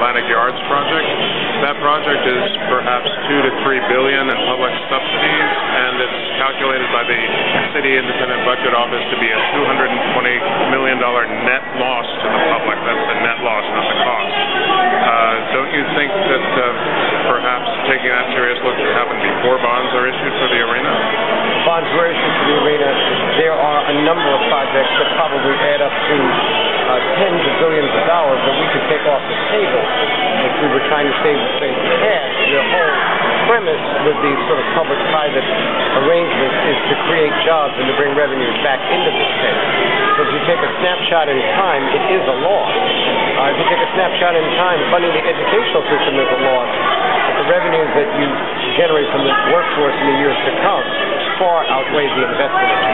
Atlantic Yards project. That project is perhaps two to three billion in public subsidies, and it's calculated by the City Independent Budget Office to be a $220 million net loss to the public. That's the net loss, not the cost. Uh, don't you think that uh, perhaps taking that serious look should happen before bonds are issued for the arena? Bonds were issued for the arena. There are a number of projects that probably add up to we were trying to save the same cash. The whole premise with these sort of public-private arrangements is to create jobs and to bring revenues back into the state. So if you take a snapshot in time, it is a loss. Uh, if you take a snapshot in time, funding the educational system is a loss. But the revenues that you generate from the workforce in the years to come far outweigh the investment.